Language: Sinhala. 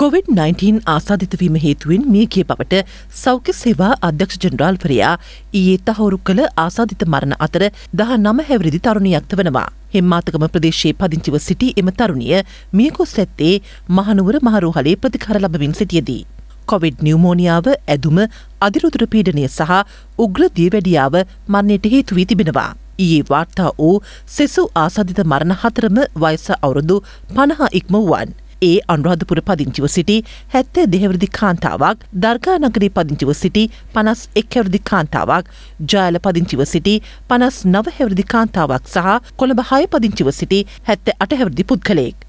කොවිD-19 ආසාධිතවීම හේතුවෙන් මිය කිය බවට සෞඛ්‍ය සේවා අධ්‍යක්ෂ ජනරාල්වරයා ඊයේ තහවුරු කළ ආසාධිත මරණ අතර දහ නම හැවරිදි තරුණියක්ත වනවා. හෙම්මාතකම ප්‍රදේශයේ පදිංචිව සිටි එම තරුණිය මියකොස් ඇත්තේ මහනුවර මහරෝහලේ ප්‍රතිකර ලබමින් සිටියදී. කොවිඩ් නිවමෝනියාව ඇදුම අධිරුදුර පීඩනය සහ උග්‍ර දියවැඩියාව මරණයට හේතු වී තිබෙනවා. ඊයේ වාර්තා වූ සෙසු ආසාධිත මරණ හතරම වයස අවුරුදු පණහා ඉක්ම වුවන්. ඒ අනුරාධපුර පදිංචිව සිටි හැත්තෑ දෙහෙවරදි කාන්තාවක් දර්ගා නගරී පදිංචිව සිටි පනස් එක් හැවරදි කාන්තාවක් ජාල පදිංචිව සිටි පනස් නව හැවරදි කාන්තාවක් සහ කොළඹ හය පදිංචිව සිටි හැත්ත අට හැවරදි පුද්ගලයෙක්.